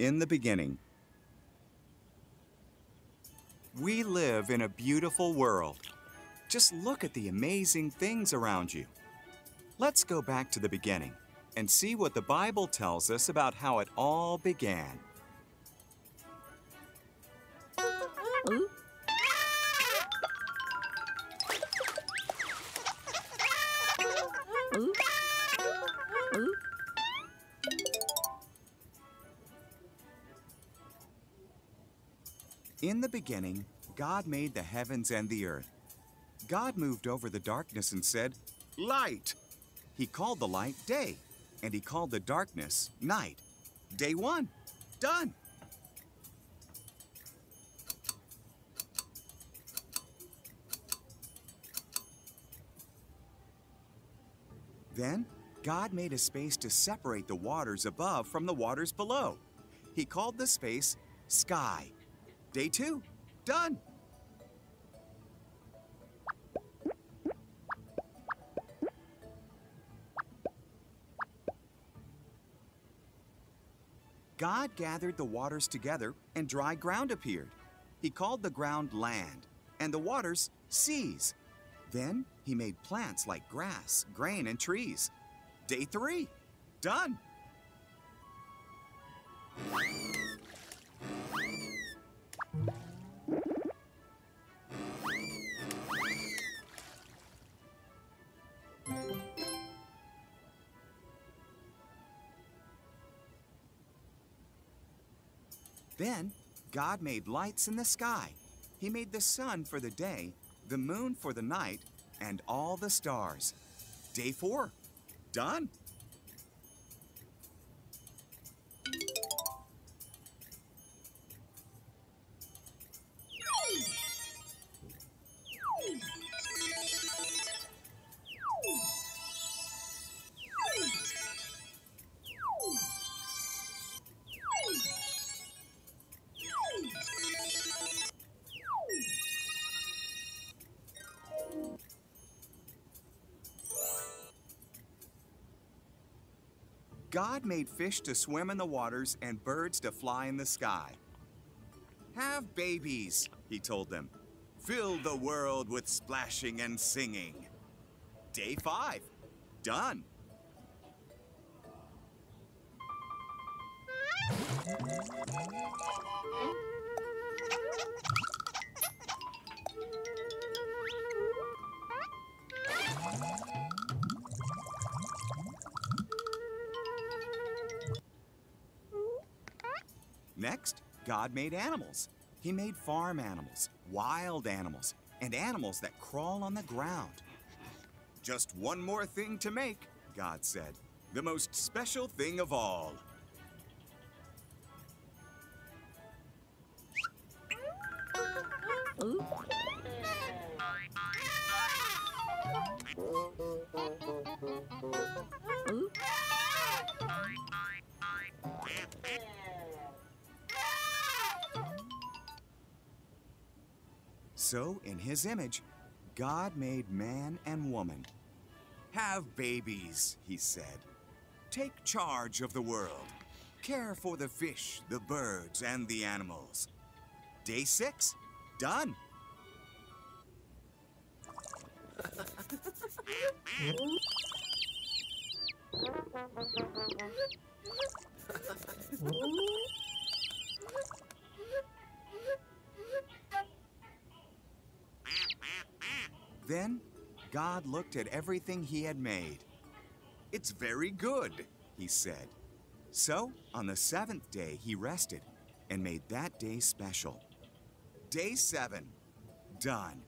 In the beginning. We live in a beautiful world. Just look at the amazing things around you. Let's go back to the beginning and see what the Bible tells us about how it all began. In the beginning, God made the heavens and the earth. God moved over the darkness and said, Light! He called the light day, and he called the darkness night. Day one, done. Then, God made a space to separate the waters above from the waters below. He called the space sky. Day two, done. God gathered the waters together, and dry ground appeared. He called the ground land, and the waters seas. Then he made plants like grass, grain, and trees. Day three, done. Then God made lights in the sky. He made the sun for the day, the moon for the night, and all the stars. Day four, done. God made fish to swim in the waters and birds to fly in the sky. Have babies, he told them. Fill the world with splashing and singing. Day five, done. Next, God made animals. He made farm animals, wild animals, and animals that crawl on the ground. Just one more thing to make, God said. The most special thing of all. So, in his image, God made man and woman. Have babies, he said. Take charge of the world. Care for the fish, the birds, and the animals. Day six, done. Then, God looked at everything he had made. It's very good, he said. So, on the seventh day, he rested and made that day special. Day seven, done.